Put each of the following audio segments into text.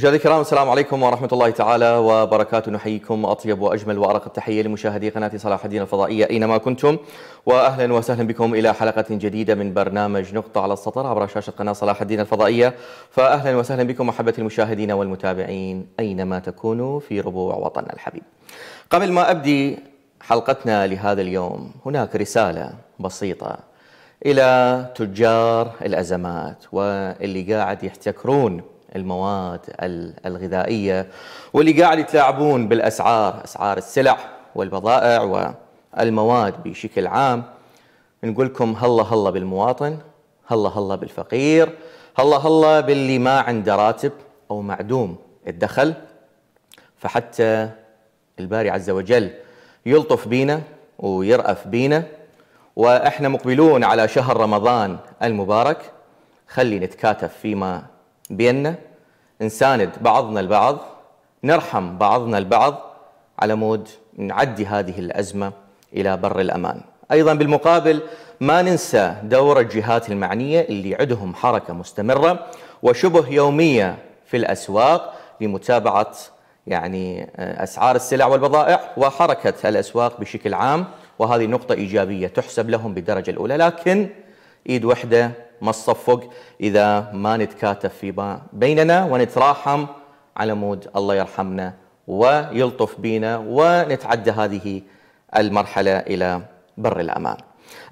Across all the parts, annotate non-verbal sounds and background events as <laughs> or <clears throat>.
مشاهدينا الكرام السلام عليكم ورحمة الله تعالى وبركاته. نحييكم أطيب وأجمل وأرق التحية لمشاهدي قناة صلاح الدين الفضائية أينما كنتم. وأهلا وسهلا بكم إلى حلقة جديدة من برنامج نقطة على السطر عبر شاشة قناة صلاح الدين الفضائية. فأهلا وسهلا بكم محبة المشاهدين والمتابعين أينما تكونوا في ربوع وطننا الحبيب. قبل ما أبدي حلقتنا لهذا اليوم هناك رسالة بسيطة إلى تجار الأزمات واللي قاعد يحتكرون المواد الغذائية. واللي قاعد يتلاعبون بالأسعار أسعار السلع والبضائع والمواد بشكل عام. نقول لكم هلا هلا بالمواطن هلا هلا بالفقير هلا هلا باللي ما عنده راتب أو معدوم الدخل. فحتى الباري عز وجل يلطف بينا ويرأف بينا. وإحنا مقبلون على شهر رمضان المبارك. خلي نتكاتف فيما بيننا نساند بعضنا البعض نرحم بعضنا البعض على مود نعدي هذه الأزمة إلى بر الأمان. أيضا بالمقابل ما ننسى دور الجهات المعنية اللي عندهم حركة مستمرة وشبه يومية في الأسواق لمتابعة يعني أسعار السلع والبضائع وحركة الأسواق بشكل عام وهذه نقطة إيجابية تحسب لهم بالدرجة الأولى. لكن إيد وحدة ما تصفق إذا ما نتكاتف فيما بيننا ونتراحم على مود الله يرحمنا ويلطف بينا ونتعدى هذه المرحلة إلى بر الأمان.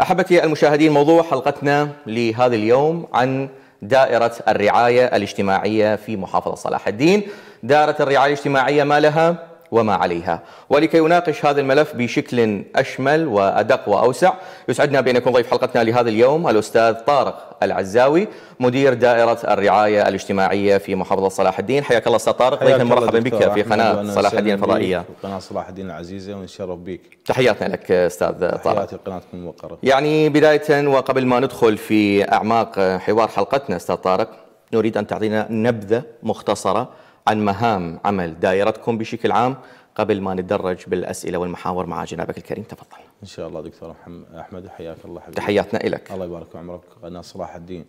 أحبتي المشاهدين موضوع حلقتنا لهذا اليوم عن دائرة الرعاية الاجتماعية في محافظة صلاح الدين. دائرة الرعاية الاجتماعية ما لها؟ وما عليها. ولكي يناقش هذا الملف بشكل أشمل وأدق وأوسع يسعدنا بأن يكون ضيف حلقتنا لهذا اليوم الأستاذ طارق العزاوي مدير دائرة الرعاية الاجتماعية في محافظة صلاح الدين. حياك الله أستاذ طارق ضيفا مرحبا بك في قناة صلاح الدين الفضائية. قناة صلاح الدين العزيزة ونتشرف بك. تحياتنا لك أستاذ طارق. تحياتي قناتكم الموقرة يعني بداية وقبل ما ندخل في أعماق حوار حلقتنا أستاذ طارق نريد أن تعطينا نبذة مختصرة عن مهام عمل دائرتكم بشكل عام قبل ما نتدرج بالأسئلة والمحاور مع جنابك الكريم تفضل. إن شاء الله دكتور أحمد حياك الله حبيبي. تحياتنا لك. الله يبارك في عمرك قناه صلاح الدين.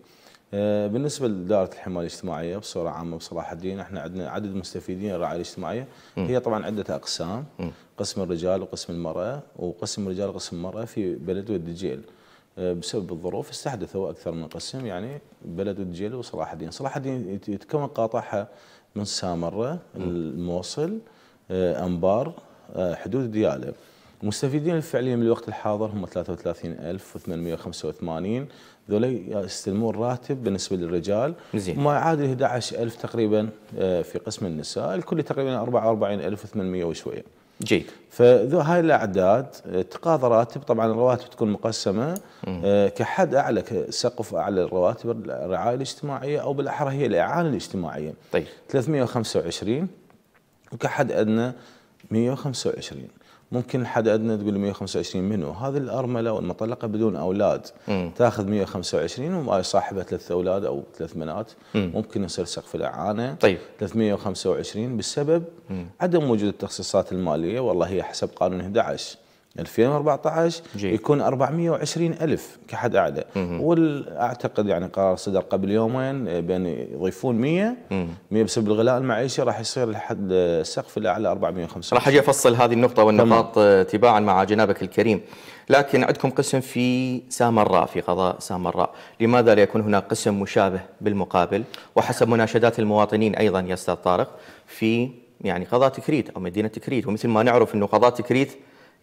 آه، بالنسبة لدائره الحماية الاجتماعية بصورة عامة بصلاح الدين إحنا عندنا عدد مستفيدين الرعاية الاجتماعية هي طبعا عدة أقسام قسم الرجال وقسم المرأة وقسم الرجال وقسم المرأة في بلد والدجيل. آه، بسبب الظروف استحدثوا أكثر من قسم يعني بلد والدجيل وصلاح الدين، صلاح الدين يتكون قاطعها من سامرة الموصل آه، أنبار آه، حدود ديالى المستفيدين الفعليين من الوقت الحاضر هم 33885 ذولا يستلمون راتب بالنسبة للرجال. زين. وما يعادل 11000 تقريبا آه، في قسم النساء الكل تقريبا 44800 وشوية. جيد. فذو هاي الأعداد تقاضى راتب طبعا الرواتب تكون مقسمة آه كحد أعلى سقف أعلى الرواتب الرعاية الاجتماعية أو بالأحرى هي الإعانة الاجتماعية. طيب. 325 وكحد أدنى 125 ممكن حد ادنى تقول 125 منه. هذه الأرملة والمطلقه بدون أولاد. مم. تأخذ 125 وما صاحبها ثلاث أولاد أو ثلاث بنات. ممكن يصير سقف الإعانة. طيب. 325 بسبب مم. عدم وجود التخصيصات المالية. والله هي حسب قانون 11 2014 جي. يكون 420 ألف كحد أعلى. والأعتقد يعني قرار صدر قبل يومين بأن يضيفون 100 100 بسبب الغلاء المعيشي راح يصير لحد السقف الأعلى 450 راح أجي أفصل هذه النقطة والنقاط تباعا مع جنابك الكريم. لكن عندكم قسم في سامراء في قضاء سامراء. لماذا لا يكون هناك قسم مشابه بالمقابل؟ وحسب مناشدات المواطنين أيضا يا أستاذ طارق في يعني قضاء تكريت أو مدينة تكريت. ومثل ما نعرف أنه قضاء تكريت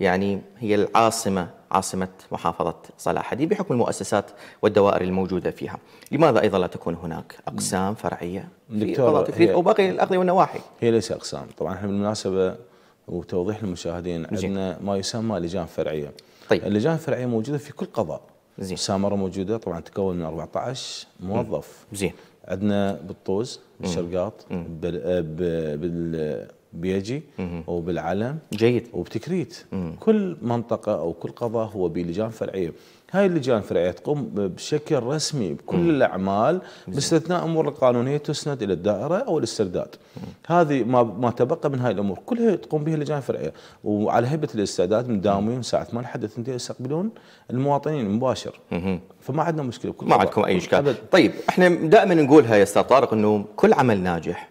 يعني هي العاصمة عاصمة محافظة صلاح الدين بحكم المؤسسات والدوائر الموجودة فيها. لماذا أيضا لا تكون هناك أقسام فرعية تكريت أو باقي الأقضية والنواحي؟ هي ليس أقسام. طبعا إحنا بالمناسبة وتوضيح للمشاهدين عندنا ما يسمى لجان فرعية. طيب. اللجان الفرعية موجودة في كل قضاء. زين. سامرة موجودة طبعا تكون من 14 موظف. زين. عندنا بالطوز بالشرقاط بال بيجي وبالعلم جيد. وبتكريت. مم. كل منطقة أو كل قضاء هو بلجان فرعية. هاي اللجان الفرعية تقوم بشكل رسمي بكل مم. الأعمال باستثناء أمور القانونية تسند إلى الدائرة أو الاسترداد. هذه ما ما تبقى من هاي الأمور. كلها تقوم بها اللجان الفرعية وعلى هيبة الاستعداد مداومين ساعة 8 لحد 2 يستقبلون المواطنين مباشر. مم. فما عندنا مشكلة ما عندكم أي إشكال طيب إحنا دائما نقولها يا أستاذ طارق أنه كل عمل ناجح.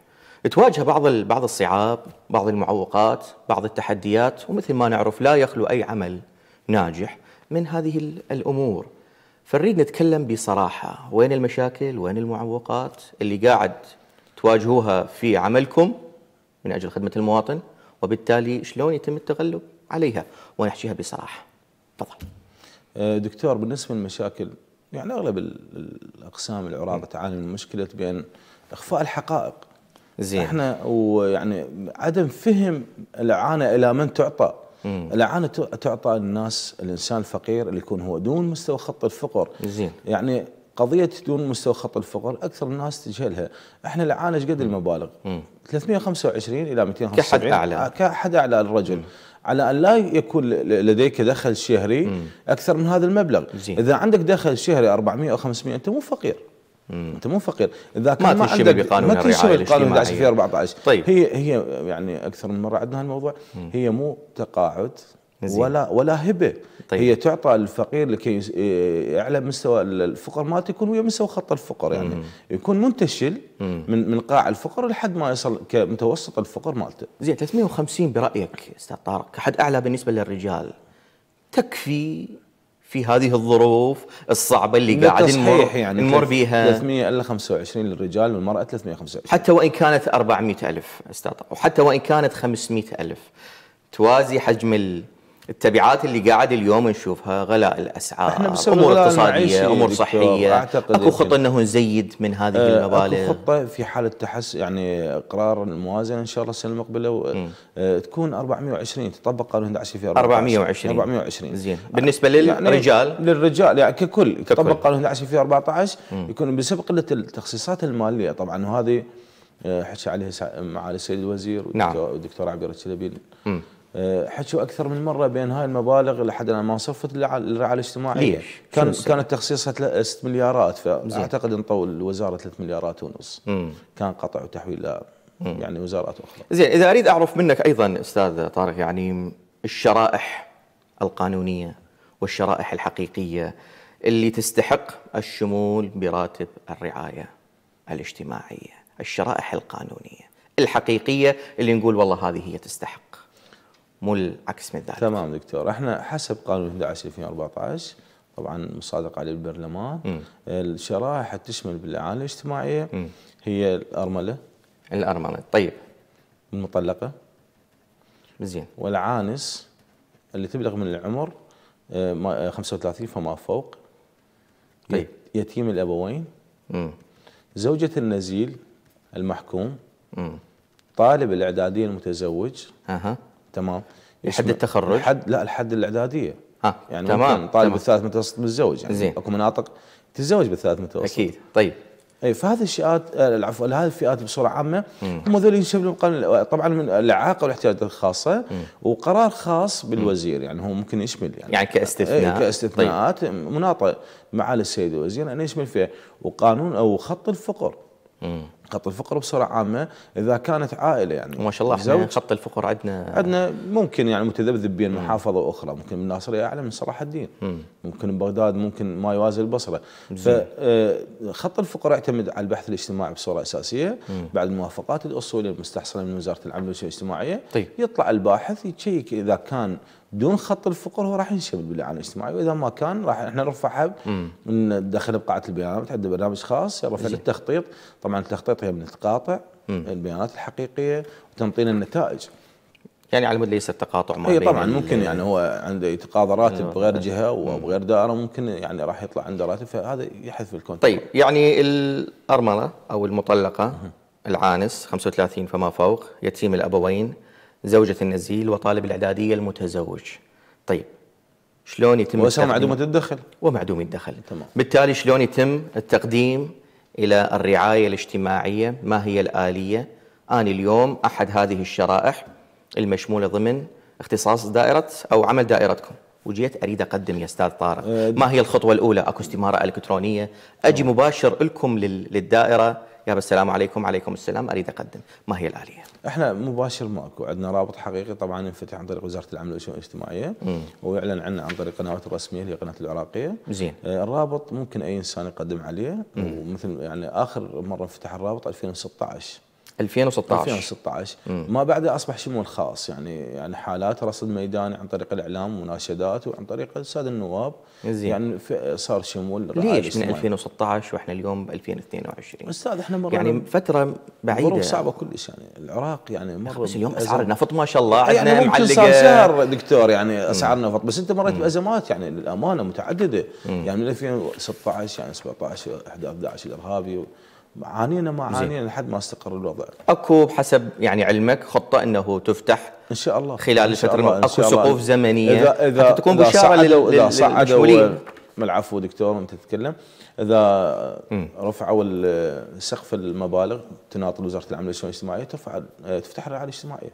تواجه بعض بعض الصعاب، بعض المعوقات، بعض التحديات، ومثل ما نعرف لا يخلو أي عمل ناجح من هذه ال- الأمور. فنريد نتكلم بصراحة، وين المشاكل؟ وين المعوقات اللي قاعد تواجهوها في عملكم من أجل خدمة المواطن، وبالتالي شلون يتم التغلب عليها؟ ونحكيها بصراحة. تفضل. آه، دكتور بالنسبة للمشاكل يعني أغلب ال- الأقسام العراق تعاني من مشكلة بين إخفاء الحقائق زين. إحنا ويعني عدم فهم الإعانة إلى من تعطى. الإعانة تعطى الناس الإنسان الفقير اللي يكون هو دون مستوى خط الفقر. زين. يعني قضية دون مستوى خط الفقر أكثر الناس تجهلها. إحنا الإعانة إيش قد المبالغ؟ 325 إلى 275 كحد أعلى. آه، كحد أعلى للرجل على أن لا يكون لديك دخل شهري أكثر من هذا المبلغ. زين. إذا عندك دخل شهري 400 أو 500 أنت مو فقير. أنت مو فقير. إذا كان ما تنشمل عندك بقانون ما تنشمل الرعاية بقانون 11 في الاجتماعية. 14 طيب. هي هي يعني أكثر من مرة عندنا هالموضوع هي مو تقاعد زين. ولا ولا هبة. طيب. هي تعطى للفقير لكي يعلم مستوى الفقر مالته يكون ويا مستوى خط الفقر يعني. يكون منتشل من من قاع الفقر لحد ما يصل كمتوسط الفقر مالته. زين 350 برأيك أستاذ طارق كحد أعلى بالنسبة للرجال تكفي في هذه الظروف الصعبة اللي قاعد نمر يعني نمر بها 300 الا 25 للرجال والمرأة 325 حتى وإن كانت 400 ألف أستاذ وحتى وإن كانت 500 ألف. توازي حجم التبعات اللي قاعد اليوم نشوفها غلاء الأسعار أمور اقتصادية أمور صحية. أعتقد أكو خطة إنه نزيد من هذه آه، المبالغ. اكو خطة في حاله تحس يعني إقرار الموازنة إن شاء الله السنة المقبلة آه، تكون 420 تطبق قانون 11 في 420 420 زين. بالنسبة للرجال يعني للرجال يعني ككل. تطبق قانون 11 في 14 يكون بسبب قلة التخصيصات المالية. طبعا وهذه آه، حكى عليها معالي السيد الوزير نعم. والدكتور والدكتور عبير الشلبي حكوا أكثر من مرة بين هاي المبالغ لحد أنا ما صفت للرعاية الاجتماعية. ليش؟ كان؟ كانت تخصيصها تل- 6 مليارات فأعتقد انطوا الوزارة 3 مليارات ونص. كان قطع وتحويل يعني وزارات أخرى. زين إذا أريد أعرف منك أيضا أستاذ طارق يعني الشرائح القانونية والشرائح الحقيقية اللي تستحق الشمول براتب الرعاية الاجتماعية، الشرائح القانونية الحقيقية اللي نقول والله هذه هي تستحق. مو العكس من ذلك. تمام دكتور. إحنا حسب قانون 11 2014 طبعا مصادق عليه البرلمان الشرائح تشمل بالاعانه الاجتماعية هي الأرملة. الأرملة، طيب. المطلقة. زين. والعانس اللي تبلغ من العمر آه، ما- آه، 35 فما فوق. طيب. يتيم الأبوين. مم. زوجة النزيل المحكوم. مم. طالب الإعدادية المتزوج. أها. تمام. لحد التخرج؟ لحد لا لحد الإعدادية. ها يعني تمام طالب تمام. الثالث متوسط متزوج يعني. زين. أكو مناطق تتزوج بالثالث متوسط. أكيد. طيب. أي فهذه الفئات آه، العفو هذه الفئات بصورة عامة. هم ذول ينشملوا قانون طبعا من الإعاقة والاحتياجات الخاصة. وقرار خاص بالوزير يعني هو ممكن يشمل يعني. يعني كاستثناء. كاستثناءات مناطه معالي السيد الوزير أن يشمل فيها. وقانون أو خط الفقر. خط الفقر بصورة عامة. إذا كانت عائلة يعني وما شاء الله إحنا خط الفقر عندنا عندنا ممكن يعني متذبذب بين محافظة وأخرى. ممكن من الناصريه أعلى من صلاح الدين. ممكن بغداد ممكن ما يوازي البصرة. فخط الفقر يعتمد على البحث الاجتماعي بصورة أساسية. بعد الموافقات الأصولية المستحصلة من وزارة العمل والشؤون الاجتماعية طيب. يطلع الباحث يتشيك إذا كان دون خط الفقر هو راح ينشمل بالاعانه الاجتماعيه وإذا ما كان راح إحنا نرفعها من داخل بقاعدة البيانات عندنا برنامج خاص يرفع للتخطيط طبعا التخطيط هي من تقاطع البيانات الحقيقية وتنطينا النتائج. يعني على مود ليس التقاطع ما إي بين طبعا ممكن يعني هو عنده يتقاضى راتب بغير جهة وبغير دائرة ممكن يعني راح يطلع عنده راتب فهذا يحذف الكونت. طيب يعني الأرملة أو المطلقة العانس 35 فما فوق يتيم الأبوين زوجة النزيل وطالب الإعدادية المتزوج. طيب شلون يتم التقديم- معدومه الدخل ومعدوم الدخل. تمام. بالتالي شلون يتم التقديم إلى الرعاية الاجتماعية؟ ما هي الآلية؟ أنا اليوم أحد هذه الشرائح المشمولة ضمن اختصاص دائرة أو عمل دائرتكم. وجيت أريد أقدم يا أستاذ طارق. ما هي الخطوة الأولى؟ أكو استمارة إلكترونية. أجي مباشر لكم لل- للدائرة. يا السلام عليكم. عليكم السلام. أريد أقدم. ما هي الآلية؟ إحنا مباشر ماكو. عندنا رابط حقيقي طبعا ينفتح عن طريق وزارة العمل والشؤون الاجتماعية ويعلن عنه عن طريق قنواته الرسمية اللي هي قناة العراقية. زين. آه، الرابط ممكن أي إنسان يقدم عليه ومثل يعني آخر مرة فتح الرابط 2016 2016 2016 ما بعده أصبح شمول خاص يعني يعني حالات رصد ميداني عن طريق الإعلام ومناشدات وعن طريق الساده النواب. زين. يعني صار شمول ليش من الاجتماعية. 2016 وإحنا اليوم ب 2022 أستاذ إحنا مرينا يعني فترة بعيدة. ظروف صعبة كلش. يعني العراق يعني مر بس اليوم اسعار النفط ما شاء الله يعني ممكن صار معلقه سعر دكتور يعني اسعار النفط بس أنت مريت بأزمات يعني للأمانة متعددة. يعني من 2016 يعني 17 11 الارهابي عانينا ما عانينا لحد ما استقر الوضع. أكو بحسب يعني علمك خطة إنه تفتح إن شاء الله. خلال إن أكو. سقوف زمنية. اذا اذا تكون إذا بشارة لل- صعدوا- إذا لل- صعدوا للمشمولين. العفو دكتور وأنت تتكلم. إذا رفعوا ال- سقف المبالغ تناطل وزارة العمل والشؤون الاجتماعية ترفع تفتح الرعاية الاجتماعية.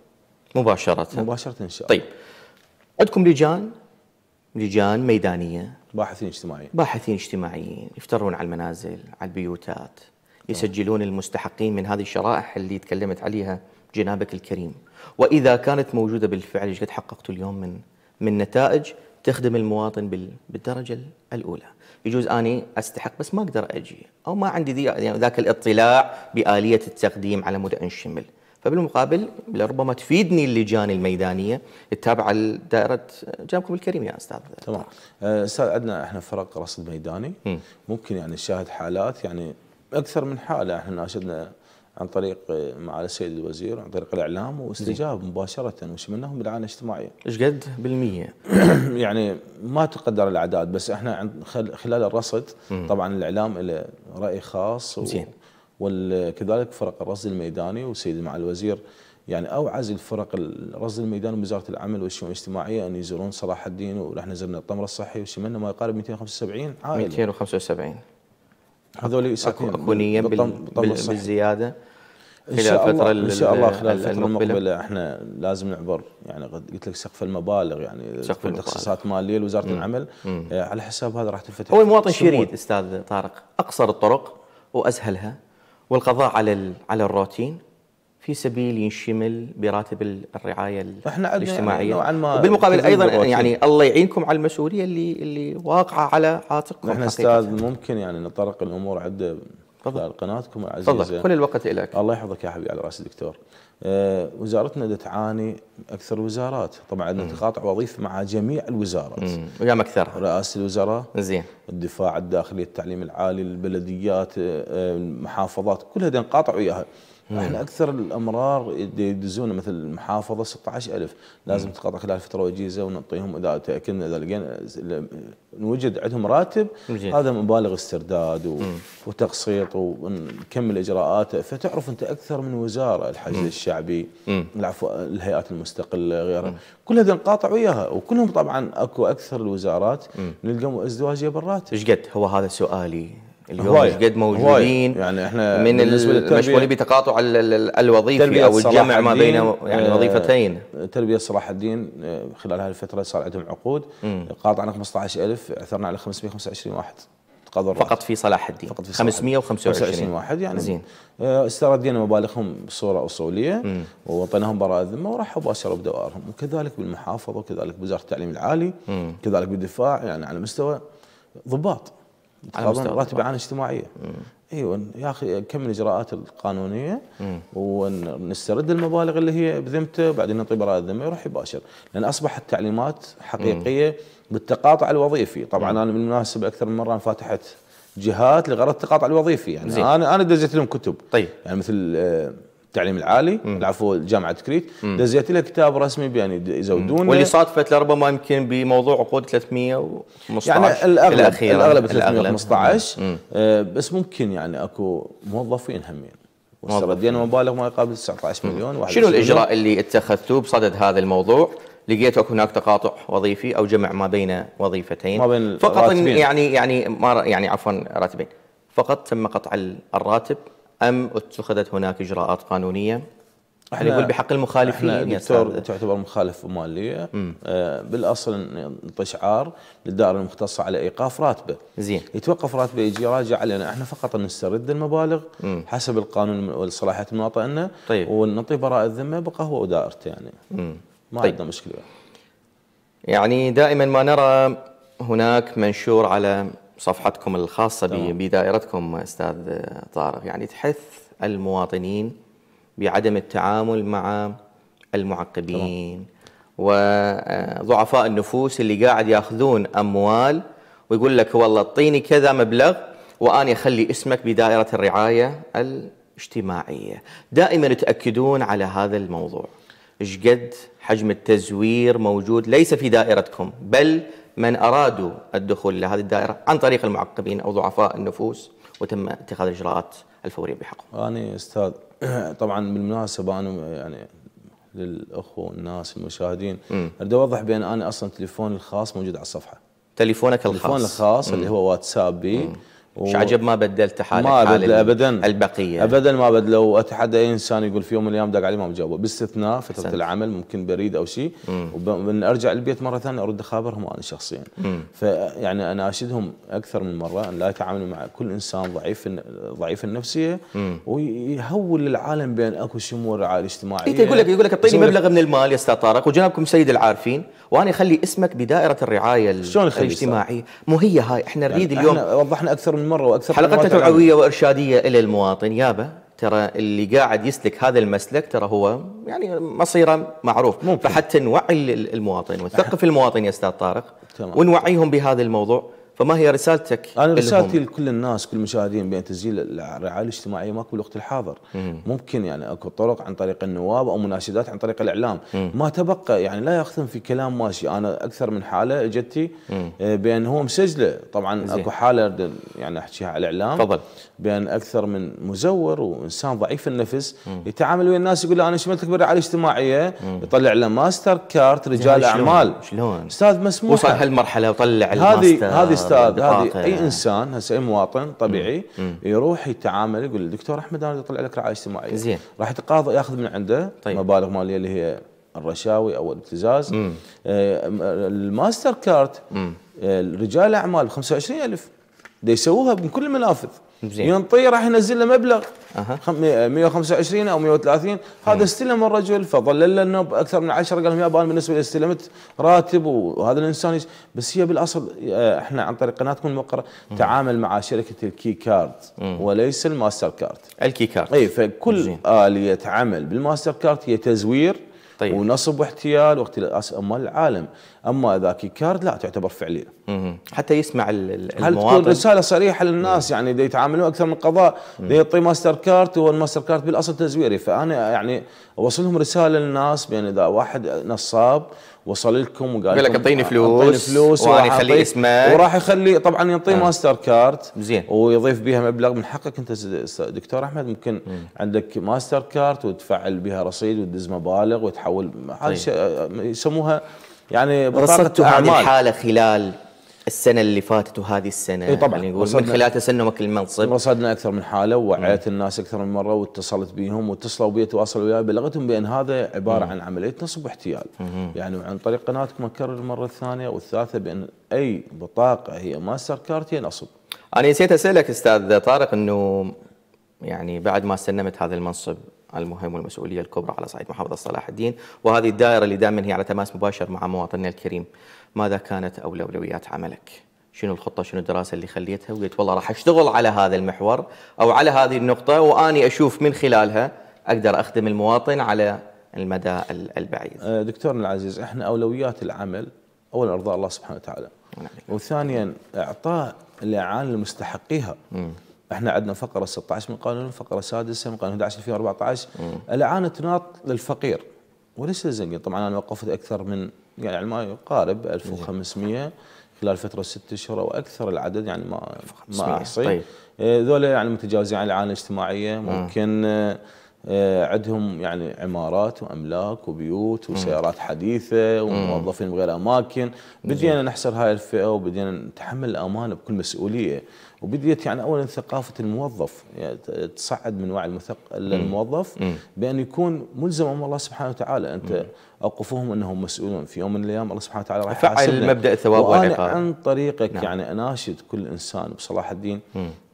مباشرة. مباشرة إن شاء الله. طيب. عندكم لجان؟ لجان ميدانية. باحثين اجتماعيين. باحثين اجتماعيين يفترون على المنازل على البيوتات. يسجلون المستحقين من هذه الشرائح اللي تكلمت عليها جنابك الكريم. وإذا كانت موجودة بالفعل إيش قد حققتوا اليوم من من نتائج؟ تخدم المواطن بال- بالدرجة الأولى. يجوز أني أستحق بس ما أقدر أجي أو ما عندي ذي يعني ذاك الاطلاع بآلية التقديم على مود إنشمل. فبالمقابل لربما تفيدني اللجان الميدانية التابعة لدائرة جنابكم الكريم يا أستاذ. تمام. آه، أستاذ عندنا إحنا فرق رصد ميداني. ممكن يعني نشاهد حالات يعني أكثر من حالة. إحنا ناشدنا عن طريق معالي السيد الوزير وعن طريق الإعلام واستجاب مباشرة وشملناهم بالرعايه الاجتماعيه إيش قد بالمية؟ <clears throat> يعني ما تقدر الأعداد بس إحنا خلال الرصد طبعا الإعلام له رأي خاص و- زين. وكذلك فرق الرصد الميداني والسيد معالي الوزير يعني أوعز الفرق الرصد الميداني بوزاره العمل والشؤون الاجتماعيه أن يزورون صلاح الدين ورحنا زرنا الطمر الصحي وشملنا ما يقارب 275 عائلة. 275 هذول اكو ساكنين أكو نية بال- بالطم- بالطمر بال- الصحي. بالزيادة خلال شاء الفترة الله إن شاء الله خلال الفترة المقبلة. المقبلة. إحنا لازم نعبر. يعني قلت لك سقف المبالغ يعني سقف تكون المبالغ. تخصيصات مالية لوزارة العمل. آه، على حساب هذا راح تنفتح. هو المواطن سمول. شريد أستاذ طارق. أقصر الطرق وأسهلها والقضاء على على الروتين. في سبيل ينشمل براتب ال- الرعايه عندنا الاجتماعية يعني نوعاً ما وبالمقابل أيضا. يعني الله يعينكم على المسؤولية اللي اللي واقعة على عاتقكم حقيقة. أستاذ ممكن يعني نطرق الأمور عدة خلال قناتكم تفضل العزيزه كل الوقت لك الله يحفظك يا حبيبي على رأس الدكتور. آه، وزارتنا تعاني أكثر الوزارات، طبعا عندنا تقاطع وظيفي مع جميع الوزارات. ويا مكثرها رئاسة الوزراء، زين الدفاع الداخلي، التعليم العالي، البلديات، آه، المحافظات، كلها نقاطع وياها. إحنا أكثر الأمرار يدزون مثل المحافظة 16000 لازم نتقاطع خلال فترة وجيزة ونعطيهم إذا تاكدنا إذا لقينا نوجد عندهم راتب زين. هذا مبالغ استرداد و... وتقسيط ونكمل إجراءاته. فتعرف أنت أكثر من وزارة الحشد الشعبي العفو الهيئات المستقلة غيرها. كلها دي نقاطع وياها وكلهم طبعا أكو أكثر الوزارات نلقى أزدواجية بالراتب. إيش قد؟ هو هذا سؤالي. اليوم هواية. إيش قد موجودين هواية. يعني إحنا من المشغولين بتقاطع ال- ال- الوظيفي أو الجمع ما بين يعني آه، وظيفتين. تربية صلاح الدين آه، خلال هذه الفترة صار عندهم عقود. قاطعنا 15000 عثرنا على 525 واحد. الراتب. فقط في صلاح الدين. فقط في صلاح الدين. 525 25 واحد يعني زين. آه، استردينا مبالغهم بصورة اصوليه واعطيناهم براءة ذمة وراحوا باشروا بدوائرهم. وكذلك بالمحافظة وكذلك بوزارة التعليم العالي. كذلك بالدفاع يعني على مستوى ضباط. على مستوى راتب. اعانه اجتماعيه إيوه يا أخي نكمل الإجراءات القانونية؟ ونسترد المبالغ اللي هي بذمته بعدين نعطي براءه ذمه يروح يباشر. لأن أصبحت تعليمات حقيقية بالتقاطع الوظيفي. طبعا أنا بالمناسبة أكثر من مرة فاتحت جهات لغرض التقاطع الوظيفي. يعني زين. أنا أنا دزيت لهم كتب. طيب. يعني مثل آه، التعليم العالي العفو جامعة كريت. دزيت له كتاب رسمي بان يزودونه واللي صادفت لربما يمكن بموضوع عقود 315 يعني الاغلب الأخيرة. الأغلب الأغلب. 315 آه، بس ممكن يعني أكو موظفين همين. واستردينا مبالغ ما يقابل 19 مليون شنو الإجراء اللي اتخذتوه بصدد هذا الموضوع؟ لقيتوا أكو هناك تقاطع وظيفي أو جمع ما بين وظيفتين. ما بين فقط. يعني يعني ما يعني عفوا راتبين. فقط تم قطع ال- الراتب أم اتخذت هناك إجراءات قانونية؟ خلينا إحنا- نقول بحق المخالفين إحنا دكتور تعتبر مخالف مالية. آه بالأصل نعطي شعار للدائرة المختصة على إيقاف راتبه. زين. يتوقف راتبه يجي يراجع علينا. إحنا فقط نسترد المبالغ حسب القانون والصلاحيات المناطه لنا طيب. ونعطي براءة ذمه بقى هو ودائرته يعني. ما طيب. عندنا مشكلة. يعني دائما ما نرى هناك منشور على صفحتكم الخاصة تمام. بدائرتكم أستاذ طارق يعني تحث المواطنين بعدم التعامل مع المعقبين وضعفاء النفوس اللي قاعد ياخذون أموال ويقول لك والله اعطيني كذا مبلغ واني أخلي اسمك بدائرة الرعاية الاجتماعية، دائما تأكدون على هذا الموضوع. إيش قد حجم التزوير موجود ليس في دائرتكم بل من أرادوا الدخول لهذه الدائرة عن طريق المعقبين أو ضعفاء النفوس وتم اتخاذ الإجراءات الفورية بحقهم. أنا أستاذ <clears throat> طبعا بالمناسبة أنا يعني للاخوه والناس المشاهدين أريد أوضح بأن أنا أصلا تليفوني الخاص موجود على الصفحة. تليفونك الخاص. تليفوني الخاص اللي هو واتساب بي. مش عجب ما بدلت حالك ما حال بدل ابدا. البقية. ابدا ما بدل لو أتحدى أي إنسان يقول في يوم من الأيام دق علي ما بجاوبه. باستثناء فترة أحسنت. العمل ممكن بريد أو شيء. ومن أرجع البيت مرة ثانية أرد اخابرهم أنا شخصيا. فيعني أنا اناشدهم أكثر من مرة أن لا يتعاملوا مع كل إنسان ضعيف ضعيف النفسية. ويهول للعالم بان أكو شمول رعايه اجتماعية. إيه يقول لك يقول لك أعطيني مبلغ من المال يا أستاذ طارق وجنابكم سيد العارفين وأنا أخلي اسمك بدائرة الرعاية شلون الاجتماعيه مو هي هاي إحنا نريد يعني اليوم إحنا وضحنا أكثر من مرة وأكثر حلقتنا. توعويه وإرشادية إلى المواطن يابا ترى اللي قاعد يسلك هذا المسلك ترى هو يعني مصيره معروف ممكن. فحتى نوعي ال- المواطن ونثقف <laughs> المواطن يا أستاذ طارق تمام. ونوعيهم بهذا الموضوع فما هي رسالتك أنا؟ رسالتي لكل الناس كل المشاهدين بان تسجيل الرعاية الاجتماعية ماكو بالوقت الحاضر. ممكن يعني أكو طرق عن طريق النواب أو مناشدات عن طريق الإعلام. ما تبقى يعني لا ياخذون في كلام ماشي. أنا أكثر من حالة اجتي آه، بان هو مسجلة. طبعا زين. اكو حاله يعني أحكيها على الإعلام. تفضل. بان أكثر من مزور وإنسان ضعيف النفس يتعامل ويا الناس يقول له أنا شملتك بالرعاية الاجتماعية. يطلع له ماستر كارت رجال شلون؟ أعمال. شلون؟ أستاذ مسموح. وصل هالمرحلة وطلع هذه الماستر. هذه أستاذ هذه. أي إنسان هسه أي مواطن طبيعي يروح يتعامل يقول دكتور أحمد أنا أطلع لك رعاية اجتماعية. زين. راح يتقاضى ياخذ من عنده طيب. مبالغ مالية اللي هي الرشاوي أو الابتزاز. آه الماستر كارت آه رجال الاعمال ب 25000 دا يسووها من كل المنافذ زين. ينطيه راح ينزل له مبلغ. أها. خم- 125 أو 130 هذا استلم الرجل فظل له انه أكثر من 10 قال لهم يابا أنا بالنسبة لي استلمت راتب وهذا الإنسان يس- بس هي بالأصل آه، إحنا عن طريق قناتكم الموقرة تعامل مع شركة ال Qi Card وليس الماستر كارد. ال Qi Card اي فكل زين. آلية عمل بالماستر كارد هي تزوير طيب. ونصب واحتيال واختلاس أموال العالم. أما إذا Qi Card لا تعتبر فعليه. حتى يسمع ال- ال- هل تكون المواطن. رسالة صريحة للناس يعني دي يتعاملون أكثر من قضاء دي يعطي ماستر كارت والماستر كارت بالأصل تزويري. فأنا يعني اوصل لهم رسالة للناس بان إذا واحد نصاب وصل لكم وقال لك أعطيني فلوس اعطيني فلوس أخلي أعطيه- اسمك. وراح يخلي طبعا يعطيه ماستر كارت زين. ويضيف بها مبلغ من حقك أنت دكتور أحمد ممكن عندك ماستر كارت وتفعل بها رصيد وتدز مبالغ وتحول هذا طيب. شيء- يسموها يعني بطاقة هذه أعمال الحالة خلال السنة اللي فاتت وهذه السنة إي طبعاً. خلينا نقول من. خلال تسنمك المنصب. رصدنا أكثر من حالة ووعيت الناس أكثر من مرة واتصلت بهم واتصلوا بي تواصلوا وياي. بلغتهم بأن هذا عبارة عن عملية نصب واحتيال. يعني عن طريق قناتكم اكرر المرة الثانية والثالثة بأن أي بطاقة هي ماستر كارت هي نصب. أنا نسيت أسألك أستاذ طارق إنه يعني بعد ما استلمت هذا المنصب المهم والمسؤولية الكبرى على صعيد محافظة صلاح الدين وهذه الدائرة اللي دائما هي على تماس مباشر مع مواطننا الكريم. ماذا كانت أولويات عملك؟ شنو الخطة شنو الدراسة اللي خليتها؟ وقلت والله راح أشتغل على هذا المحور أو على هذه النقطة وأني أشوف من خلالها أقدر أخدم المواطن على المدى ال- البعيد. آه، دكتورنا العزيز إحنا أولويات العمل اولا أرضاء الله سبحانه وتعالى. نعم. وثانيا إعطاء الاعانه لمستحقيها إحنا عندنا فقرة 16 من قانون فقرة سادسة من قانون 11 2014 الإعانة تناط للفقير وليس للزنقين طبعا أنا وقفت أكثر من يعني ما يقارب 1500 خلال فترة ست أشهر أو أكثر العدد يعني ما 1500 ما أحصي. طيب. آه، ذولا يعني متجاوزين عن الاعانه الاجتماعية. ممكن آه، عندهم يعني عمارات وأملاك وبيوت وسيارات حديثة وموظفين بغير أماكن. بدينا نحصر هاي الفئة وبدينا نتحمل الامانه بكل مسؤولية. وبديت يعني اولا ثقافة الموظف يعني تصعد من وعي المثق الموظف بأن يكون ملزم امام الله سبحانه وتعالى أنت أوقفوهم أنهم مسؤولون في يوم من الأيام الله سبحانه وتعالى راح فعل يحاسبنا. مبدأ الثواب والعقاب. عن طريقك نعم. يعني أناشد كل إنسان بصلاح الدين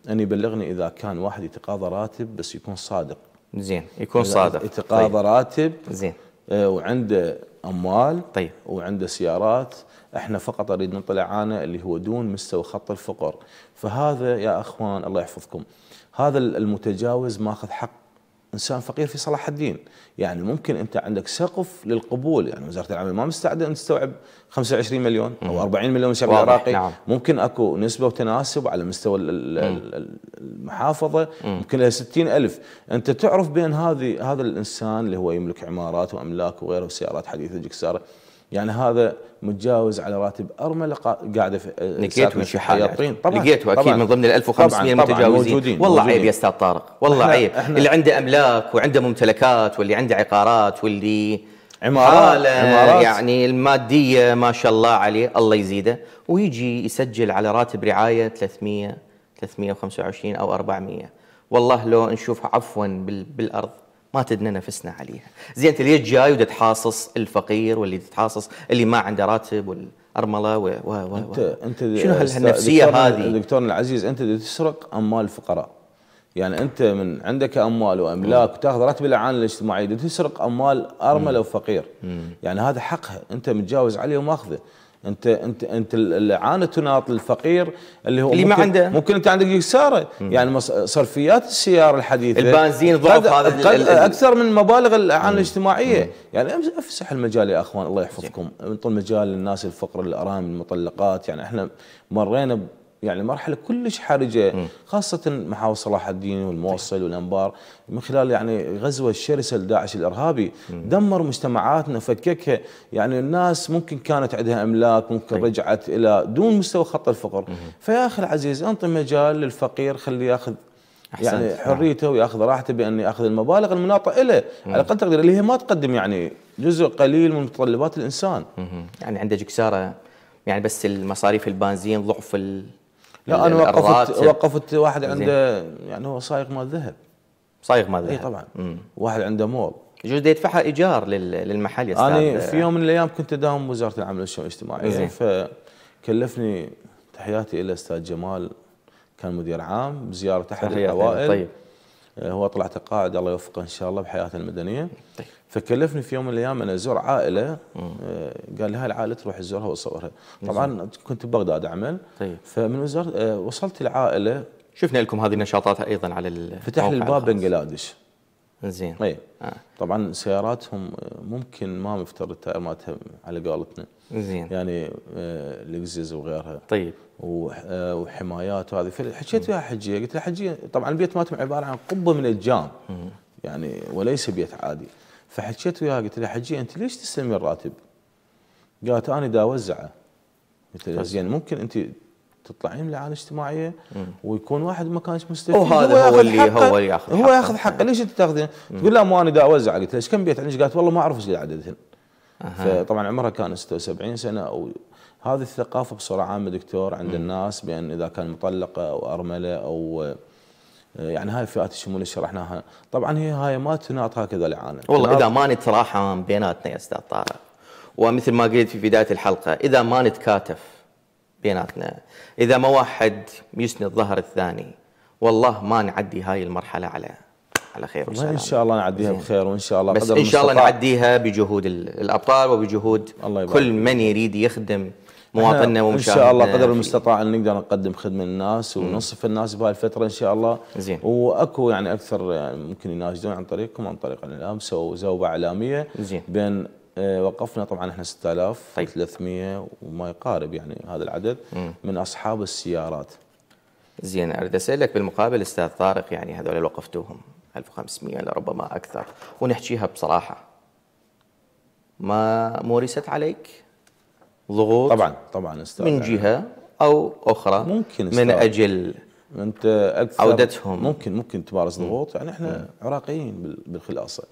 أن يبلغني إذا كان واحد يتقاضى راتب بس يكون صادق زين يكون صادق. يتقاضى طيب. راتب زين آه، وعنده أموال طيب. وعنده سيارات إحنا فقط نريد نطلع عنه اللي هو دون مستوى خط الفقر فهذا يا أخوان الله يحفظكم هذا المتجاوز ماخذ حق إنسان فقير في صلاح الدين. يعني ممكن أنت عندك سقف للقبول يعني وزارة العمل ما مستعده أن تستوعب 25 مليون أو 40 مليون واضح، العراقي. نعم. ممكن أكو نسبة وتناسب على مستوى ال- ال- ال- المحافظة ممكن لها 60 ألف. أنت تعرف بين هذه هذا الإنسان اللي هو يملك عمارات وأملاك وغيره وسيارات حديثة جكساره يعني هذا متجاوز على راتب ارمله قا- قاعدة في لقيته من شي حال الحياطين لقيته أكيد طبعاً. من ضمن ال 1500 طبعاً، طبعاً، المتجاوزين موجودين والله موجودين. عيب يا أستاذ طارق. والله إحنا- عيب. إحنا- اللي عنده أملاك وعنده ممتلكات واللي عنده عقارات واللي عمارات- حاله عمارات. يعني المادية ما شاء الله عليه الله يزيده. ويجي يسجل على راتب رعاية 300 325 أو 400 والله لو نشوفها عفوا بال- بالأرض. ما تدنا نفسنا عليها. زين انت ليش جاي ودا تحاصص الفقير واللي تحاصص اللي ما عنده راتب والأرملة و و و انت و. انت شنو هالنفسية هذه؟ دكتورنا العزيز أنت تسرق أموال الفقراء. يعني أنت من عندك أموال وأملاك وتأخذ راتب الاعانه الاجتماعية تسرق أموال أرملة وفقير. يعني هذا حقها. أنت متجاوز عليه وماخذه. انت انت انت الاعانه تناط للفقير اللي هو اللي ما ممكن عنده. ممكن انت عندك جساره يعني صرفيات السياره الحديثة. البنزين ضعف هذا قد أكثر من مبالغ الاعانه الاجتماعية. يعني أفسح المجال يا أخوان الله يحفظكم. انطوا المجال للناس الفقر الأرامل المطلقات. يعني إحنا مرينا يعني مرحلة كلش حرجة خاصة محاور صلاح الدين والموصل والأنبار. من خلال يعني غزوة شرسه لداعش الإرهابي دمر مجتمعاتنا فككها. يعني الناس ممكن كانت عندها أملاك ممكن طيب. رجعت إلى دون مستوى خط الفقر. فيا أخي العزيز انطي مجال للفقير خليه ياخذ يعني أحسنت. حريته وياخذ راحته بأن ياخذ المبالغ المناطة له على أقل تقدير اللي هي ما تقدم يعني جزء قليل من متطلبات الإنسان. يعني عنده جكسارة يعني بس المصاريف البنزين ضعف لا أنا وقفت. وقفت واحد عنده يعني هو سائق مال ذهب. صايغ ما ذهب. اي طبعا واحد عنده مول. يجوز يدفعها إيجار لل- للمحل يا أنا في يوم من الأيام كنت أداوم بوزاره العمل والشؤون الاجتماعية. فكلفني تحياتي إلى أستاذ جمال كان مدير عام بزيارة أحد. الاوائل طيب. هو طلع تقاعد الله يوفقه إن شاء الله بحياته المدنية. طيب. فكلفني في يوم من الأيام أنا أزور عائلة آه، قال لي هاي العائلة تروح تزورها وتصورها طبعا كنت ببغداد أعمل. طيب. فمن وزارة آه، وصلت العائلة. شفنا لكم هذه النشاطات أيضا على فتح لي الباب. بنجلاديش. زين. اي آه. طبعا سياراتهم ممكن ما مفترض ال tire مالتها على قولتنا زين. يعني آه، Lexus وغيرها. طيب. آه، وحمايات وهذه. فحكيت وياها حجية. قلت لها حجية طبعا البيت مالتهم عبارة عن قبة من الجام يعني وليس بيت عادي. فحكيت وياها قلت لها حجية أنت ليش تستلمين الراتب؟ قالت أنا دا أوزعه. قلت لها زين ممكن أنت تطلعين الاعانه الاجتماعيه ويكون واحد ما كانش مستفيد وهذا هو اللي- حقه. هو اللي ياخذ هو. ياخذ حقه. ليش انت تاخذين؟ تقول لا مو أنا دا أوزع. قلت إيش كم بيت عندك؟ قالت والله ما أعرف إيش عددهن فطبعا عمرها كان 76 سنة. أو هذه الثقافة بصورة عامة دكتور عند الناس بأن إذا كان مطلقة أو أرملة أو آه، يعني هاي فئات الشمول اللي شرحناها. طبعا هي هاي ما تناط هكذا الاعانه والله إذا ما نتراحم بيناتنا يا أستاذ طارق. ومثل ما قلت في بداية الحلقة إذا ما نتكاتف بيناتنا إذا ما واحد يسند ظهر الثاني والله ما نعدي هاي المرحلة على على خير والله إن شاء الله نعديها. بخير وإن شاء الله بس إن شاء الله. نعديها بجهود ال- الأبطال وبجهود الله يبارك كل من يريد يخدم مواطننا إحنا ان ومشاهدنا شاء الله قدر المستطاع أن نقدر نقدم خدمة للناس وننصف الناس بهاي الفترة إن شاء الله زين. وأكو يعني أكثر يعني ممكن يناشدون عن طريقكم عن طريق الإعلام سووا زوبه إعلامية زين. بين وقفنا طبعا إحنا 6300 وما يقارب يعني هذا العدد من أصحاب السيارات. زين أريد أسألك بالمقابل أستاذ طارق يعني هذول اللي وقفتوهم 1500 لربما أكثر ونحكيها بصراحة. ما مورست عليك؟ ضغوط؟ طبعا طبعا أستاذ. من يعني جهة أو أخرى؟ ممكن من أستاذ. أجل أنت أكثر عودتهم. ممكن ممكن تمارس ضغوط يعني إحنا عراقيين بال- بالخلاصة.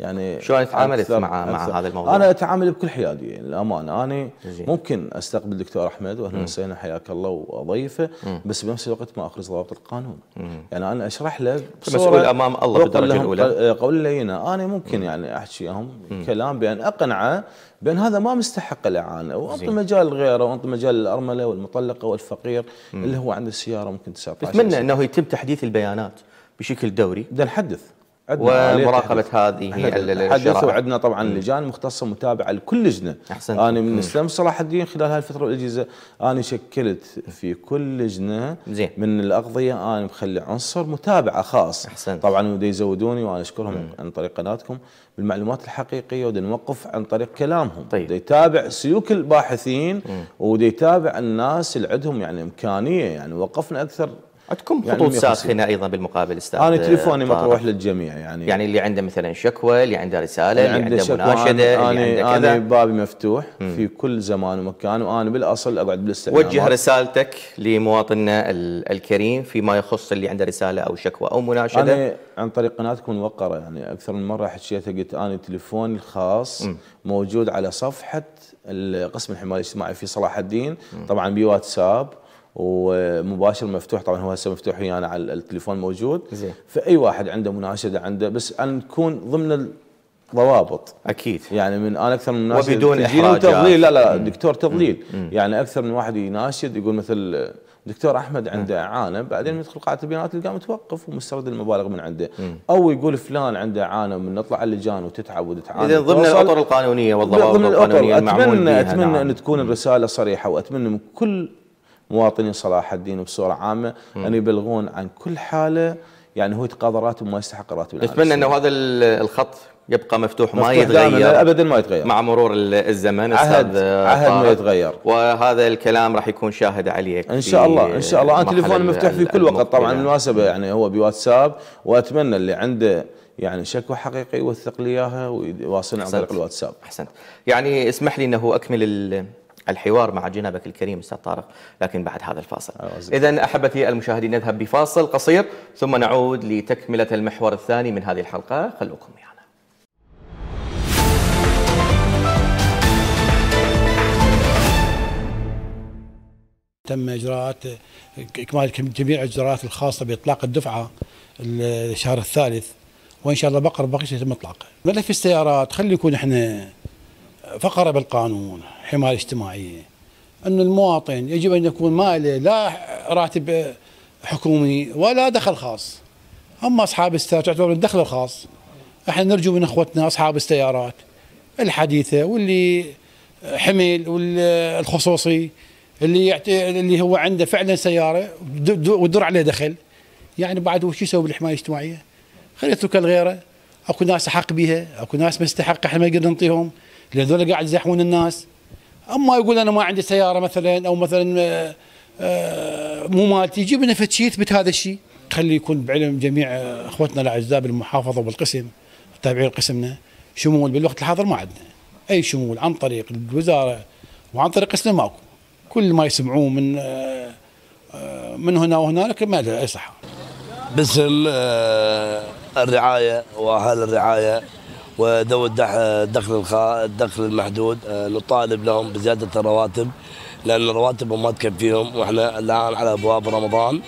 يعني شلون تعاملت أكثر- مع- مع. هذا الموضوع؟ أنا أتعامل بكل حياديه للامانه أنا زين. ممكن أستقبل دكتور أحمد واهلا وسهلا حياك الله واضيفه بس بنفس الوقت ما أخرج ضوابط القانون. يعني أنا أشرح له مسؤول أمام الله الأولى. ق- قول لينا أنا ممكن يعني أحكي لهم كلام بأن أقنعه بأن هذا ما مستحق الإعانة. وانطي. مجال لغيره وانطي مجال للارمله والمطلقة والفقير اللي هو عنده السيارة ممكن 19 نتمنى إنه يتم تحديث البيانات بشكل دوري؟ بدنا نحدث. ومراقبة. هذه أحنا ال- حدث الشرائح. وعندنا طبعا لجان مختصه متابعة لكل لجنه أحسنت. أنا من اسلام صلاح الدين خلال هاي الفترة والأجازة أنا شكلت في كل لجنه زين. من الاغذيه أنا مخلي عنصر متابعة خاص أحسنت. طبعا ودي يزودوني وأنا أشكرهم عن طريق قناتكم بالمعلومات الحقيقية ودي نوقف عن طريق كلامهم طيب. ودي يتابع سلوك الباحثين ودي يتابع الناس اللي عندهم يعني إمكانية يعني وقفنا أكثر عندكم يعني خطوط 150. ساخنه أيضا بالمقابل أستاذ أنا تليفوني. مطروح للجميع يعني. يعني اللي عنده مثلا شكوى اللي عنده رسالة اللي, عنده شكوى مناشدة أنا اللي عنده أنا كذا. بابي مفتوح في كل زمان ومكان وأنا بالأصل أقعد بالاستعمال وجه رسالتك لمواطننا ال- الكريم فيما يخص اللي عنده رسالة أو شكوى أو مناشدة. أنا عن طريق قناتكم موقرة يعني أكثر من مرة حكيتها قلت أنا تليفوني الخاص موجود على صفحة قسم الحماية الاجتماعي في صلاح الدين طبعا بواتساب. ومباشر مفتوح. طبعا هو هسه مفتوح ويانا على التليفون موجود. زين. فأي واحد عنده مناشدة عنده بس أن نكون ضمن الضوابط. أكيد. يعني من أنا أكثر من ناشد وبدون إحراجات. تضليل لا لا دكتور تضليل. يعني أكثر من واحد يناشد يقول مثل دكتور أحمد عنده إعانة بعدين يدخل قاعه البيانات تلقاه متوقف ومسترد المبالغ من عنده. أو يقول فلان عنده إعانة ومن نطلع على اللجان وتتعب وتتعانى إذا ضمن الأطر القانونية والضوابط القانونية المعمول أتمنى اتمنى نعم. ان تكون الرسالة صريحة وأتمنى من كل مواطني صلاح الدين بصورة عامة أن يبلغون عن كل حالة يعني هو يتقاضى راتب ما يستحق راتب. نتمنى إنه هذا ال- الخط يبقى مفتوح, ما مفتوح دائماً، يتغير ابدا ما يتغير مع مرور ال- الزمن عهد- عهد ما. يتغير. وهذا الكلام راح يكون شاهد عليك إن شاء الله إن شاء الله أنا تليفوني مفتوح في كل وقت طبعا. بالمناسبة يعني هو بواتساب وأتمنى اللي عنده يعني شكوى حقيقيه يوثق لي إياها ويواصلني عن. طريق الواتساب أحسنت يعني اسمح لي إنه أكمل الحوار مع جنابك الكريم أستاذ طارق لكن بعد هذا الفاصل. اذا أحبتي المشاهدين نذهب بفاصل قصير ثم نعود لتكملة المحور الثاني من هذه الحلقة. خلوكم معنا. تم إجراءات إكمال جميع الإجراءات الخاصة بإطلاق الدفعة الشهر الثالث وإن شاء الله بقرب بقيت يتم اطلاقه. ملف السيارات خلي يكون إحنا فقره بالقانون حماية اجتماعية أن المواطن يجب أن يكون ما له لا راتب حكومي ولا دخل خاص. أما أصحاب السيارات تعتبر الدخل الخاص. إحنا نرجو من أخوتنا أصحاب السيارات الحديثة واللي حمل والخصوصي اللي يعطي اللي هو عنده فعلا د- ودر عليه دخل يعني بعد وش يسوي بالحماية الاجتماعية؟ خليه يتركها لغيره أكو ناس حق بها أكو ناس مستحق إحنا ما نقدر نعطيهم لأن هذول قاعد يزحمون الناس. أما يقول أنا ما عندي سيارة مثلا أو مثلا آه، آه، مو مالتي يجيب لنا شيء يثبت هذا الشيء. خلي يكون بعلم جميع آه، أخوتنا الأعزاء بالمحافظة وبالقسم تابعين قسمنا. شمول بالوقت الحاضر ما عندنا. أي شمول؟ عن طريق الوزارة وعن طريق قسمنا ماكو. كل ما يسمعوه من من هنا وهنالك ما له أي صحة. باسم آه، الرعاية وأهل الرعاية وذوي الدخل الدخل المحدود آه، نطالب لهم بزيادة الرواتب لأن رواتبهم ما تكفيهم. وإحنا الآن على أبواب رمضان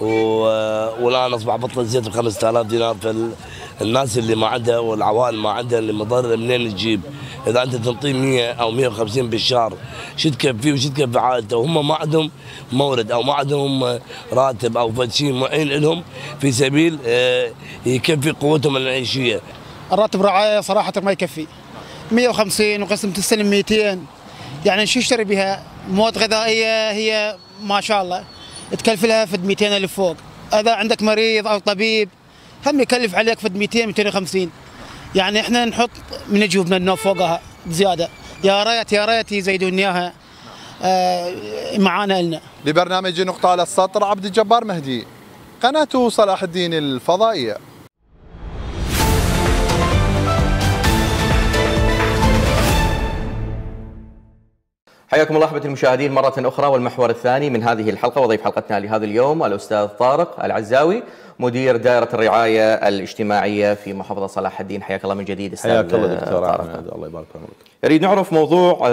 و- والآن أصبح بطل الزيت ب 5000 دينار فالناس اللي ما عندها والعوائل ما عندها اللي مضر منين تجيب؟ إذا أنت تنطيه 100 أو 150 بالشهر شو تكفيه وشو تكفي عائلته؟ وهم ما عندهم مورد أو ما عندهم راتب أو فد شيء معين لهم في سبيل آه، يكفي قوتهم المعيشية الراتب رعاية صراحة ما يكفي. 150 وقسم تستلم 200 يعني شو اشتري بها؟ مواد غذائية هي ما شاء الله. تكلف لها فد 200 ألف فوق. إذا عندك مريض أو طبيب هم يكلف عليك فد 200 250 يعني إحنا نحط من جيوبنا إنه فوقها زيادة. يا ريت يا ريت يزيدون إياها آه، معانا لنا. لبرنامج نقطة على السطر عبد الجبار مهدي. قناة صلاح الدين الفضائية. حياكم الله أحبتي المشاهدين مرة أخرى والمحور الثاني من هذه الحلقة وضيف حلقتنا لهذا اليوم الأستاذ طارق العزاوي مدير دائرة الرعاية الاجتماعية في محافظة صلاح الدين. حياك الله من جديد أستاذ حياك الله دكتور طارق. الله يبارك في عمرك نريد نعرف موضوع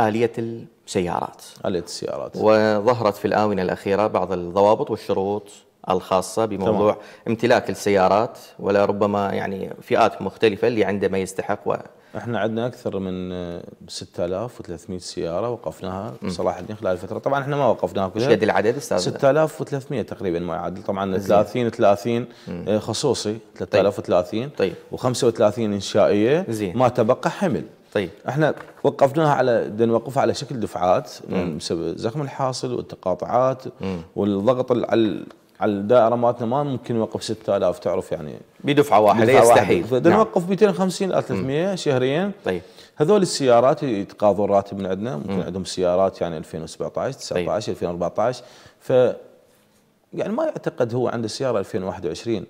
آلية السيارات. آلية السيارات. وظهرت في الآونة الأخيرة بعض الضوابط والشروط الخاصة بموضوع تمام. امتلاك السيارات ولا ربما يعني فئات مختلفة اللي عنده ما يستحق و... إحنا عندنا أكثر من آه، 6300 سيارة وقفناها صلاح الدين خلال الفترة طبعا إحنا ما وقفناها إيش كلها قد العدد أستاذ؟ 6300 تقريبا ما يعادل. طبعا 30 30 آه، خصوصي. 3030 طيب. و35 إنشائية. زين. ما تبقى حمل. طيب. إحنا وقفناها على بدنا نوقفها على شكل دفعات بسبب زخم الحاصل والتقاطعات والضغط ال- على على الدائرة مالتنا ما ممكن نوقف 6000 تعرف يعني. دفعة واحدة. يستحيل. فبدنا نعم. نوقف 250 إلى 300 شهريا. طيب. هذول السيارات يتقاضوا الراتب من عندنا ممكن عندهم سيارات يعني 2017 19 2014 ف يعني ما يعتقد هو عنده سيارة 2021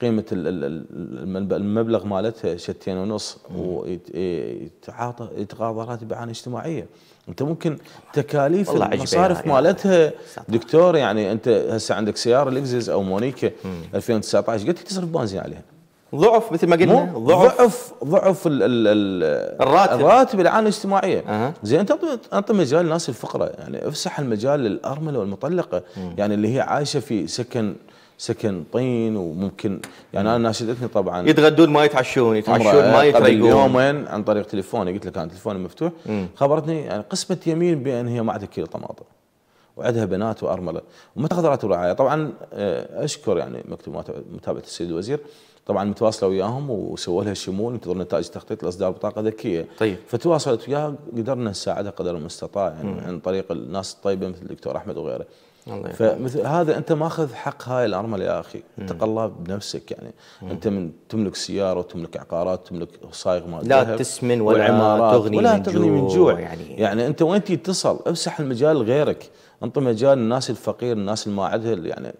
قيمة ال- ال- ال- المب- المبلغ مالتها شتين ونص. ويتعاطى يتقاضى راتب اعانه اجتماعيه أنت ممكن تكاليف المصارف يا- مالتها. دكتور يعني أنت هسه عندك سيارة لكزس أو مونيكا 2019 قد تصرف بنزين عليها. ضعف مثل ما قلنا ضعف ضعف ضعف ال ال ال الراتب. الراتب الاعانه الاجتماعيه أها. زين أنت اعطي مجال للناس الفقراء يعني افسح المجال للارمله والمطلقة يعني اللي هي عايشة في سكن سكن طين وممكن يعني أنا ناشدتني طبعا. يتغدون ما يتعشون يتعشون ما يتريقون. يومين عن طريق تليفوني قلت لك كان تليفوني مفتوح. خبرتني يعني قسمة يمين بان هي ما عندها كيلو طماطم وعندها بنات وأرملة وما تاخذ راتب رعاية. طبعا آه، أشكر يعني مكتب متابعة السيد الوزير. طبعا متواصلة وياهم وسووا لها شمول انتظر نتائج تخطيط لاصدار بطاقة ذكية. طيب. فتواصلت وياها قدرنا نساعدها قدر المستطاع يعني عن طريق الناس الطيبة مثل الدكتور أحمد وغيره. الله. فمثل هذا أنت ماخذ حق هاي الأرملة يا أخي. اتق الله بنفسك يعني. أنت من تملك سيارة وتملك عقارات تملك صايغ مال لا تسمن ولا تغني ولا من تغني من جوع يعني. يعني. يعني أنت وين تتصل؟ أفسح المجال لغيرك. انطي مجال الناس الفقير الناس اللي ما عندها يعني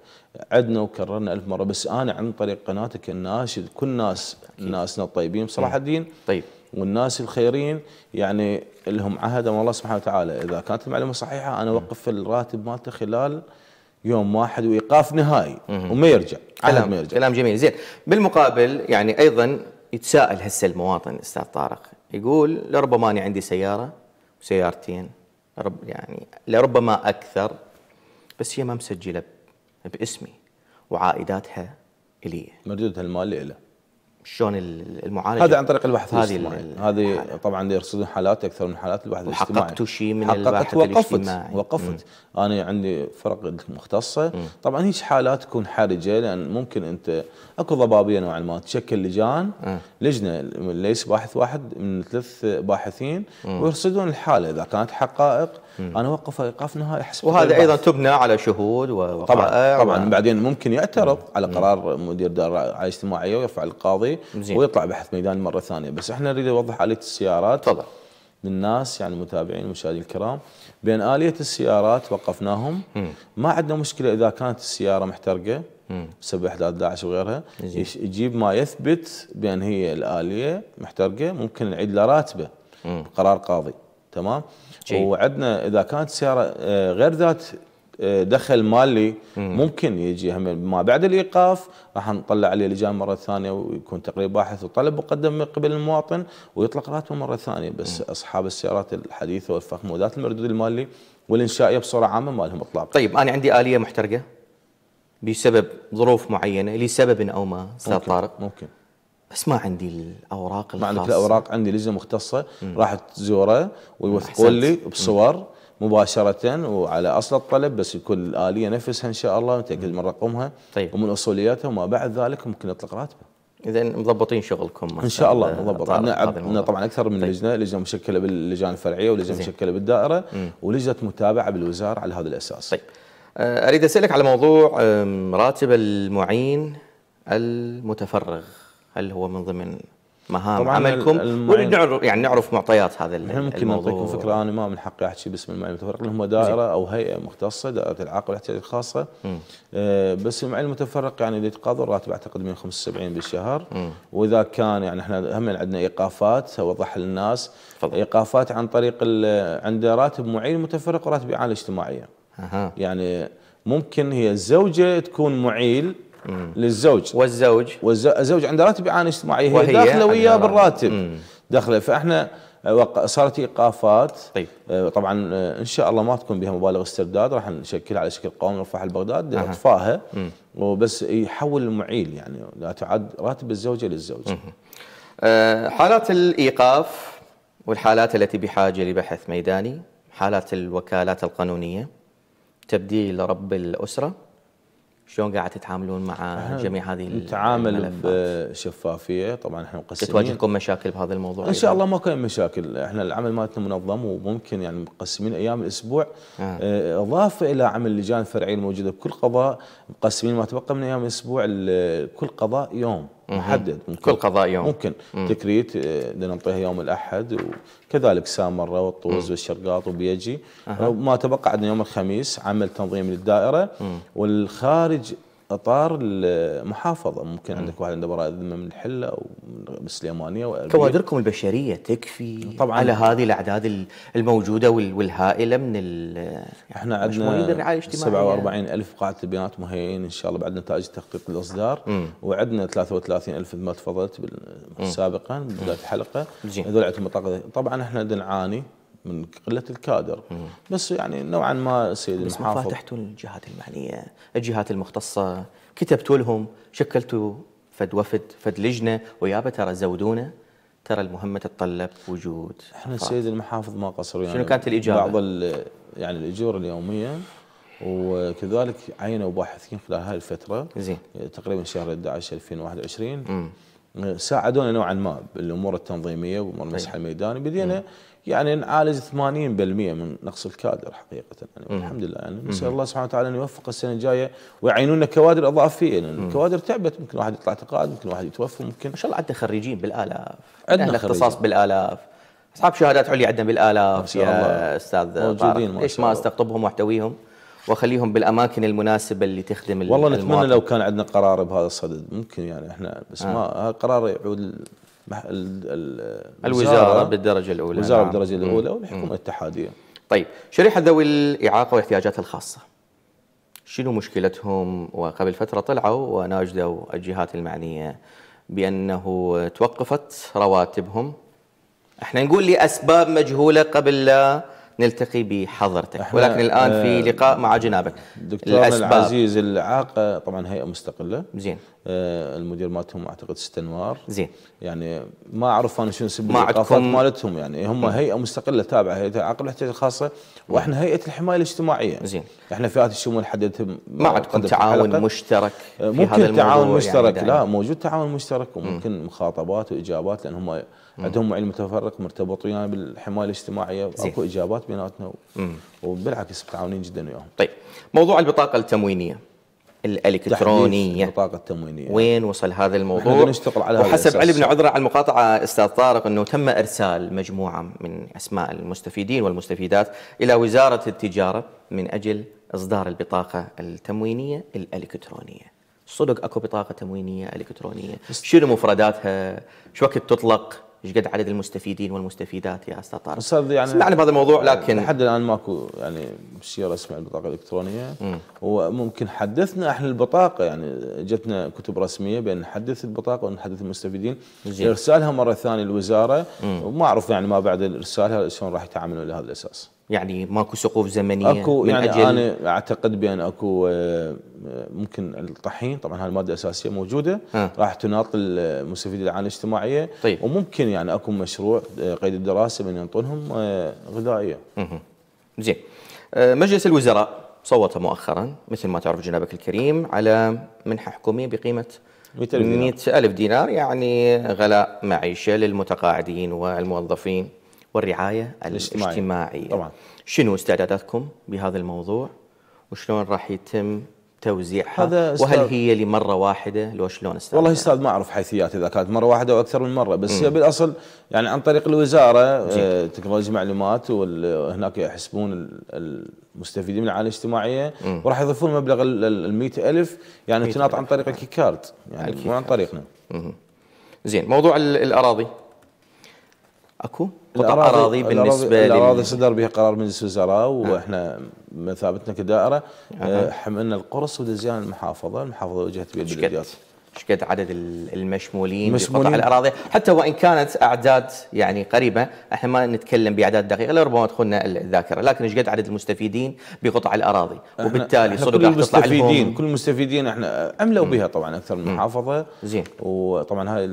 عدنا وكررنا ألف مرة. بس أنا عن طريق قناتك الناشد كل الناس ناسنا الطيبين بصلاح الدين. طيب. والناس الخيرين يعني لهم عهد من الله سبحانه وتعالى. إذا كانت المعلومة صحيحة أنا أوقف الراتب مالته خلال يوم واحد وإيقاف نهائي. وما يرجع. كلام ما يرجع. كلام جميل. زين. بالمقابل يعني أيضا يتساءل هسه المواطن أستاذ طارق. يقول لربما أنا عندي سيارة وسيارتين رب يعني لربما أكثر بس هي ما مسجلة باسمي وعائداتها إلي. مردودها المالي له. شلون المعالجة. هذا عن طريق البحث هذه الاجتماعي. ال- هذه طبعا يرصدون حالات أكثر من حالات البحث الاجتماعي. وحققتوا شيء من حققت الباحث وقفت الاجتماعي. وقفت. أنا عندي فرق مختصة. طبعا هيك حالات تكون حرجة لأن ممكن أنت أكو ضبابية نوعا ما. تشكل لجان لجنة ليس باحث واحد من ثلاث باحثين ويرصدون الحالة. إذا كانت حقائق أنا أوقف إيقاف نهائي حسب وهذا البحث. أيضا تبنى على شهود ووقائع طبعا طبعا. و- بعدين ممكن يعترض على قرار مدير دار الرعايه الاجتماعيه ويرفع القاضي. زين. ويطلع بحث ميداني مرة ثانية. بس إحنا نريد نوضح آلية السيارات تفضل. للناس يعني المتابعين والمشاهدين الكرام. بين آلية السيارات وقفناهم. ما عندنا مشكلة إذا كانت السيارة محترقة بسبب أحداث داعش وغيرها. يش- يجيب ما يثبت بان هي الآلية محترقة ممكن نعيد له راتبه بقرار قاضي. تمام. وعندنا إذا كانت السياره آه، غير ذات دخل مالي ممكن يجي هم ما بعد الإيقاف راح نطلع عليه لجان مرة ثانية ويكون تقرير باحث وطلب مقدم من قبل المواطن ويطلق راتبه مرة ثانية. بس أصحاب السيارات الحديثة والفخمه وذات المردود المالي والإنشائية بصورة عامة ما لهم إطلاق. طيب أنا عندي آلية محترقة بسبب ظروف معينة لسبب أو ما أستاذ ممكن طارق ممكن. بس ما عندي الأوراق ما عندك. الأوراق عندي لجنة مختصة راح تزوره ويوثقون. لي بصور مباشرة وعلى أصل الطلب بس يكون الآلية نفسها إن شاء الله متأكد من رقمها طيب. ومن أصولياتها وما بعد ذلك ممكن يطلق راتبه اذا مضبطين شغلكم إن شاء الله مضبط عندنا. طبعا أكثر من طيب. لجنة لجنة مشكلة باللجان الفرعية ولجنة زين. مشكلة بالدائرة ولجنة متابعة بالوزارة على هذا الأساس طيب آه، أريد أسألك على موضوع راتب المعين المتفرغ هل هو من ضمن مهام عملكم المعين- ونريد نعرف يعني نعرف معطيات هذا إحنا ممكن الموضوع نعطيكم فكرة. أنا ما من حقي احكي باسم المعين المتفرق لهم دائرة أو هيئة مختصة دائرة الاعاقه والاحتياجات الخاصة. آه بس المعين المتفرق يعني اللي يتقاضى الراتب أعتقد 175 بالشهر. وإذا كان يعني إحنا هم عندنا إيقافات اوضح للناس. تفضل. إيقافات عن طريق عنده راتب معين متفرق وراتب اعانه اجتماعية. أها. يعني ممكن هي الزوجة تكون معيل للزوج. والزوج. والزوج عنده راتب اعانه اجتماعيه هي داخلة وياه. بالراتب. داخلة. فإحنا آه، وق- صارت إيقافات. طيب. آه، طبعا آه، إن شاء الله ما تكون بها مبالغ استرداد راح نشكلها على شكل قومي نرفعها لبغداد أها. اطفائها وبس يحول المعيل يعني لا تعد راتب الزوجة للزوج. آه، حالات الإيقاف والحالات التي بحاجة لبحث ميداني حالات الوكالات القانونية تبديل رب الأسرة شلون قاعد تتعاملون مع جميع هذه نتعامل؟ بشفافية طبعا إحنا مقسمين تتواجهكم مشاكل بهذا الموضوع إن شاء؟ الله ما كان مشاكل إحنا العمل مالتنا منظم وممكن يعني مقسمين أيام الأسبوع آه. آه، إضافة إلى عمل اللجان الفرعيه الموجودة بكل قضاء مقسمين ما تبقى من أيام الأسبوع ال- كل قضاء يوم محدد ممكن كل قضاء يوم. ممكن تكريت آه، بدنا نعطيها يوم الأحد وكذلك سامره والطوز والشرقاط وبيجي. ما تبقى عندنا يوم الخميس عمل تنظيم للدائرة. والخارج أطار المحافظه ممكن عندك واحد عنده براءة ذمة من الحلة أو من السليمانيه وأربيل. كوادركم البشرية تكفي طبعاً. على هذه الأعداد ال- الموجودة وال- والهائلة من ال- إحنا عندنا بالرعاية الاجتماعية. 47 ألف قاعدة البيانات مهيئين إن شاء الله بعد نتائج تحقيق الإصدار. وعندنا 33 ألف مثل ما تفضلت سابقا بداية الحلقة. زين. هذول عندهم طبعا إحنا نعاني من قلة الكادر بس يعني نوعا ما سيد بس المحافظ فاتحتوا الجهات المعنية الجهات المختصة كتبتوا لهم شكلتوا فد وفد فد لجنة ويابا ترى زودونا ترى المهمة تتطلب وجود إحنا أفراد. سيد المحافظ ما قصروا يعني شنو كانت الإجابة؟ بعض يعني الأجور اليومية وكذلك عينوا باحثين خلال هذه الفترة زين. تقريبا شهر 11 2021 ساعدونا نوعا ما بالأمور التنظيمية وامور المسح الميداني بدينا يعني نعالج 80% من نقص الكادر حقيقة. يعني الحمد لله. يعني نسأل الله سبحانه وتعالى أن يوفق السنة الجاية ويعينونا كوادر إضافية. لأن الكوادر تعبت. ممكن واحد يطلع تقاعد ممكن واحد يتوفى ممكن. ما شاء الله عندنا خريجين بالآلاف. عندنا اختصاص. بالآلاف. أصحاب شهادات عليا عندنا بالآلاف ما شاء الله. يا أستاذ موجودين ما ليش ما. أستقطبهم وأحتويهم وأخليهم بالأماكن المناسبة اللي تخدم ال- والله نتمنى. لو كان عندنا قرار بهذا الصدد. ممكن يعني إحنا بس ما هذا قرار يعود. الوزارة بالدرجة الأولى الوزارة نعم. بالدرجة الأولى والحكومة الاتحادية. طيب شريحة ذوي الإعاقة والاحتياجات الخاصة. شنو مشكلتهم؟ وقبل فترة طلعوا وناجدوا الجهات المعنية بأنه توقفت رواتبهم. إحنا نقول لأسباب مجهولة قبل لا نلتقي بحضرتك. ولكن الآن في آه، لقاء مع جنابك. دكتورنا العزيز الإعاقة طبعا هيئة مستقلة. زين. آه، المدير مالتهم أعتقد ست انوار زين. يعني ما أعرف أنا شنو سبب الإيقافات مالتهم. يعني هم هيئة مستقلة تابعة هيئة العقل والاحتياجات الخاصة وإحنا هيئة الحماية الاجتماعية. زين. إحنا فئات الشمول حددتها ما عندكم تعاون. مشترك في هذا ممكن الموضوع تعاون يعني مشترك. دائما؟ لا موجود تعاون مشترك وممكن مخاطبات وإجابات لأن هم عندهم معين متفرق مرتبطين يعني بالحماية الاجتماعية. أكو إجابات بيناتنا وبالعكس متعاونين جدا وياهم. طيب موضوع البطاقة التموينية الإلكترونية. تحديث البطاقة التموينية. وين وصل هذا الموضوع؟ نشتغل على وحسب بن عذرة على المقاطعة أستاذ طارق أنه تم إرسال مجموعة من أسماء المستفيدين والمستفيدات إلى وزارة التجارة من أجل إصدار البطاقة التموينية الإلكترونية. صدق أكو بطاقة تموينية إلكترونية؟ شنو مفرداتها؟ شو وقت تطلق؟ إيش قد عدد المستفيدين والمستفيدات يا أستاذ طارق؟ أستاذ يعني سمعنا بهذا الموضوع لكن لحد الآن ماكو يعني رسمي عن البطاقة الإلكترونية. وممكن حدثنا إحنا البطاقة يعني جتنا كتب رسمية بان نحدث البطاقة ونحدث المستفيدين. إرسالها مرة ثانية للوزاره وما أعرف يعني ما بعد إرسالها شلون راح يتعاملون لهذا الأساس. يعني ماكو سقوف زمنية أكو من يعني أجل أنا أعتقد بأن أكو آه، ممكن الطحين طبعا هاي المادة الاساسيه موجودة. راح تناط للمستفيدين العاليه الاجتماعية طيب. وممكن يعني أكو مشروع آه، قيد الدراسة بان ينطونهم آه، غذائية. زين مجلس الوزراء صوت مؤخرا مثل ما تعرف جنابك الكريم على بقيمة 100,000 دينار. 100 ألف دينار يعني غلاء معيشة للمتقاعدين والموظفين والرعاية الاجتماعية. الاجتماعية. طبعاً. شنو استعداداتكم بهذا الموضوع؟ وشلون راح يتم توزيعها؟ هذا وهل هي لمرة واحدة؟ لو شلون استعداد والله أستاذ ما أعرف حيثيات إذا كانت مرة واحدة أو أكثر من مرة بس هي بالأصل يعني عن طريق الوزارة آه، تكنولوجيا معلومات وهناك يحسبون ال- المستفيدين من العائله الاجتماعية وراح يضيفون مبلغ ال 100000 يعني تناط عن طريق الكيكارد يعني مو عن طريقنا. زين موضوع ال- الأراضي. أكو؟ قطع الأراضي- أراضي بالنسبة الأراضي. صدر بها قرار مجلس الوزراء وإحنا مثابتنا كدائرة آه، حملنا القرص ودزيان المحافظة المحافظة وجهت قد؟ البلديات إيش قد عدد ال- المشمولين. بقطع الأراضي حتى وإن كانت أعداد يعني قريبة إحنا ما نتكلم بأعداد دقيقة لربما تخوننا الذاكرة لكن إيش قد عدد المستفيدين بقطع الأراضي وبالتالي صدق كل راح تطلع المستفيدين لهم كل المستفيدين إحنا عملوا بها طبعا أكثر من محافظة زين. وطبعا هاي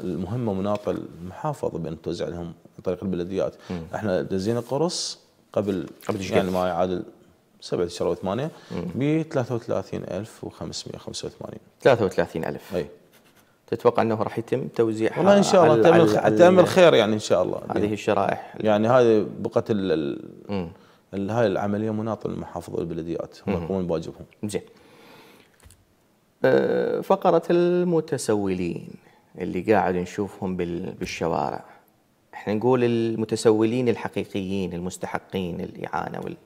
المهمة مناطه المحافظة بأن توزع لهم عن طريق البلديات. إحنا دزينا قرص قبل قبل يعني؟ ما يعادل سبعة اشهر أو ثمانيه ب 33585 33000 أي. تتوقع إنه راح يتم توزيعها والله إن شاء الله تامل تامل خير يعني إن شاء الله. هذه الشرائح. يعني هذه بقت ال ال- ال- هاي العملية مناطة للمحافظه والبلديات. هم يقومون بواجبهم. زين. أه، فقرة المتسولين. اللي قاعد نشوفهم بال- بالشوارع. إحنا نقول المتسولين الحقيقيين المستحقين الإعانة وال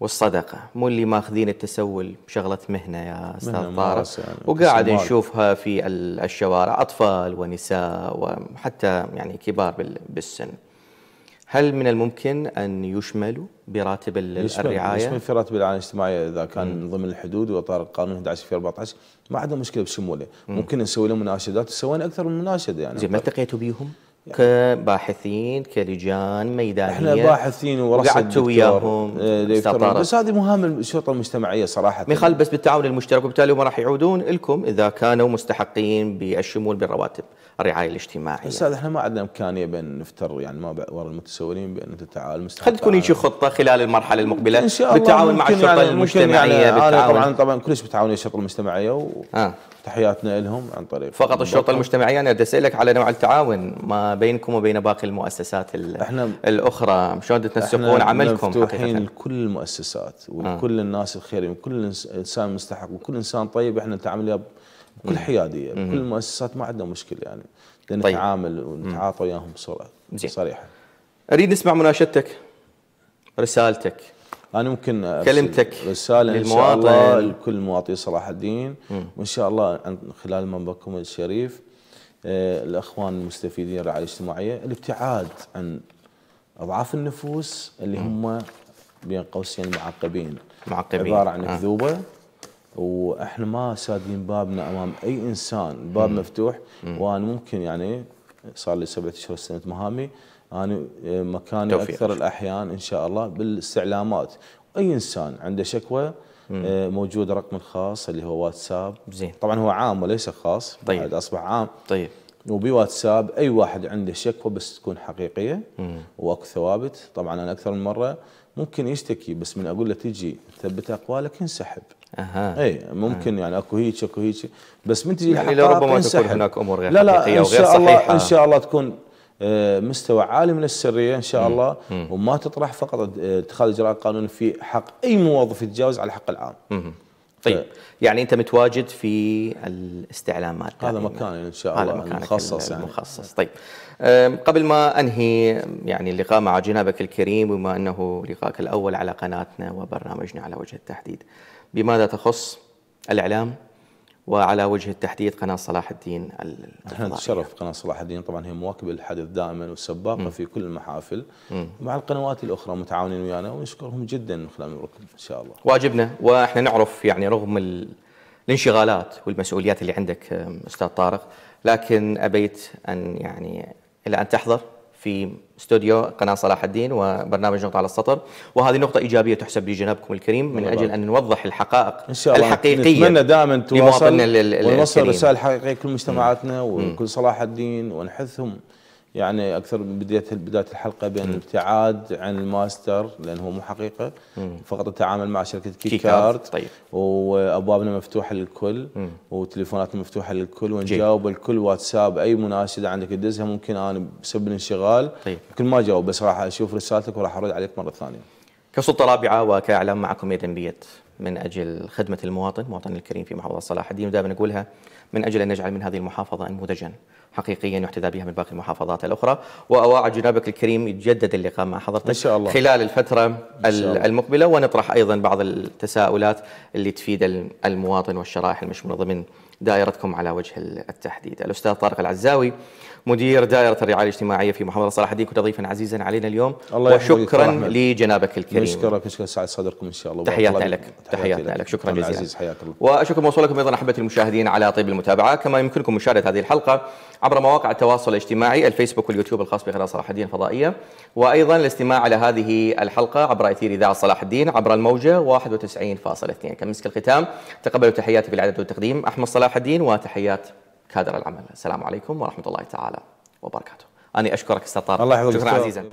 والصدقة. مو اللي ماخذين التسول بشغلة مهنة يا أستاذ طارق. يعني، وقاعد. نشوفها في ال- الشوارع. أطفال ونساء وحتى يعني كبار بال- بالسن. هل من الممكن أن يشملوا براتب يشمل الرعاية؟ يشمل في راتب الاعانه الاجتماعيه إذا كان ضمن الحدود واطار القانون 11 في 14 ما عندنا مشكلة بشموله. ممكن نسوي لهم مناشدات وسوينا أكثر من مناشدة يعني. زين ما التقيتوا بيهم؟ كباحثين كلجان ميدانية؟ إحنا باحثين ورصد وقعدتوا دكتور، وياهم؟ طارق. بس هذه مهام الشرطة المجتمعية صراحة. خلف بس بالتعاون المشترك وبالتالي هم راح يعودون لكم إذا كانوا مستحقين بالشمول بالرواتب. الرعاية الاجتماعية. أستاذ إحنا ما عندنا إمكانية بان نفتر يعني ما ورا المتسولين بأن تتعال مستحق خلي تكون شي خطة خلال المرحلة المقبلة إن شاء الله بالتعاون مع الشرطة يعني ممكن المجتمعية يعني بالتعاون. طبعا طبعا كلش بتعاون الشرطة المجتمعية آه. وتحياتنا لهم عن طريق فقط الشرطة. المجتمعية أنا بدي أسألك على نوع التعاون ما بينكم وبين باقي المؤسسات ال- إحنا- الأخرى. شلون تنسقون إحنا عملكم مفتوحين لكل المؤسسات ولكل الناس الخيرين وكل إنسان مستحق وكل إنسان طيب إحنا نتعامل وياه بكل حيادية بكل المؤسسات ما عندنا مشكلة يعني. لأن طيب. نتعامل ونتعاطى وياهم بصوره زين. صريحة. أريد نسمع مناشدتك رسالتك. أنا ممكن كلمتك رسالة إن شاء للمواطن. الله لكل مواطني صلاح الدين. وإن شاء الله خلال منبركم الشريف آه، الأخوان المستفيدين الرعايه الاجتماعيه الابتعاد عن أضعاف النفوس اللي هم بين قوسين معقبين. معقبين. عبارة عن آه. وإحنا ما سادين بابنا امام اي انسان الباب مفتوح. وأنا ممكن يعني صار لي سبعة اشهر سنة مهامي. أنا مكاني توفيق. أكثر الأحيان إن شاء الله بالاستعلامات. أي إنسان عنده شكوى آه، موجود رقم الخاص اللي هو واتساب. زين. طبعا هو عام وليس خاص طيب. بعد أصبح عام. طيب. وبواتساب أي واحد عنده شكوى بس تكون حقيقية وأكو ثوابت. طبعا أنا أكثر من مرة ممكن يشتكي بس من أقول له تجي تثبت أقوالك ينسحب أها. اي ممكن يعني أكو هيك أكو هيك. بس من تجي يعني لربما تكون. هناك أمور غير لا لا حقيقية إن وغير شاء الله. إن شاء الله تكون آه، مستوى عالي من السرية إن شاء الله. وما تطرح فقط آه، اتخاذ اجراء قانوني في حق أي موظف يتجاوز على الحق العام. طيب. يعني أنت متواجد في الاستعلامات هذا. مكاني إن شاء الله المخصص يعني. المخصص. طيب. قبل ما أنهي يعني اللقاء مع جنابك الكريم بما أنه لقاءك الأول على قناتنا وبرنامجنا على وجه التحديد بماذا تخص الإعلام وعلى وجه التحديد قناة صلاح الدين الفضائية؟ نتشرف قناة صلاح الدين. طبعا هي مواكبه للحدث دائما والسباقه في كل المحافل. مع القنوات الأخرى متعاونين ويانا ونشكرهم جدا من خلال منبركم إن شاء الله. واجبنا وإحنا نعرف يعني رغم ال... الانشغالات والمسؤوليات اللي عندك أم، أستاذ طارق لكن أبيت أن يعني إلى أن تحضر. في استوديو قناة صلاح الدين وبرنامج نقطة على السطر. وهذه نقطة إيجابية تحسب لجنابكم الكريم من أجل أن نوضح الحقائق إن شاء الله. الحقيقية نتمنى دائما تواصل ونوصل. رسائل حقيقية لكل مجتمعاتنا وكل صلاح الدين ونحثهم يعني أكثر من بداية بداية الحلقة بين الابتعاد عن الماستر لأنه هو مو حقيقة فقط التعامل مع شركة Qi, Qi Card طيب. وأبوابنا مفتوحة للكل وتليفوناتنا مفتوحة للكل ونجاوب الكل واتساب أي مناشده عندك تدزها ممكن أنا بسبب الانشغال طيب. يمكن ما جاوب بس راح أشوف رسالتك وراح أرد عليك مرة ثانية. كسلطة رابعة وكإعلام معكم يدا بيد من أجل خدمة المواطن مواطن الكريم في محافظة صلاح الدين ودائما نقولها من أجل أن نجعل من هذه المحافظة نموذجا حقيقيا يحتذى بها من باقي المحافظات الأخرى وأواعد جنابك الكريم يتجدد اللقاء مع حضرتك إن شاء الله. خلال الفترة شاء الله. المقبلة ونطرح أيضا بعض التساؤلات اللي تفيد المواطن والشرائح المشمولة ضمن دائرتكم على وجه التحديد الأستاذ طارق العزاوي مدير دائرة الرعاية الاجتماعية في محافظة صلاح الدين. كنت ضيفا عزيزا علينا اليوم. الله وشكرا أحمد. لجنابك الكريم. نشكرك نشكر سعد صدركم إن شاء الله. تحياتنا لك. تحياتنا لك. شكرا جزيلا. العزيز حياك الله. وشكر موصول لكم أيضا احبتي المشاهدين على طيب المتابعة. كما يمكنكم مشاهدة هذه الحلقة عبر مواقع التواصل الاجتماعي الفيسبوك واليوتيوب الخاص بقناه صلاح الدين الفضائية وأيضا الاستماع على هذه الحلقة عبر إثير إذاعة صلاح الدين عبر الموجة 91.2 كمسك الختام تقبلوا تحياتي بالعدد والتقديم أحمد صلاح الدين وتحيات كادر العمل. السلام عليكم ورحمة الله تعالى وبركاته. أنا أشكرك أستاذ طارق. الله يحفظك شكرا. عزيزا.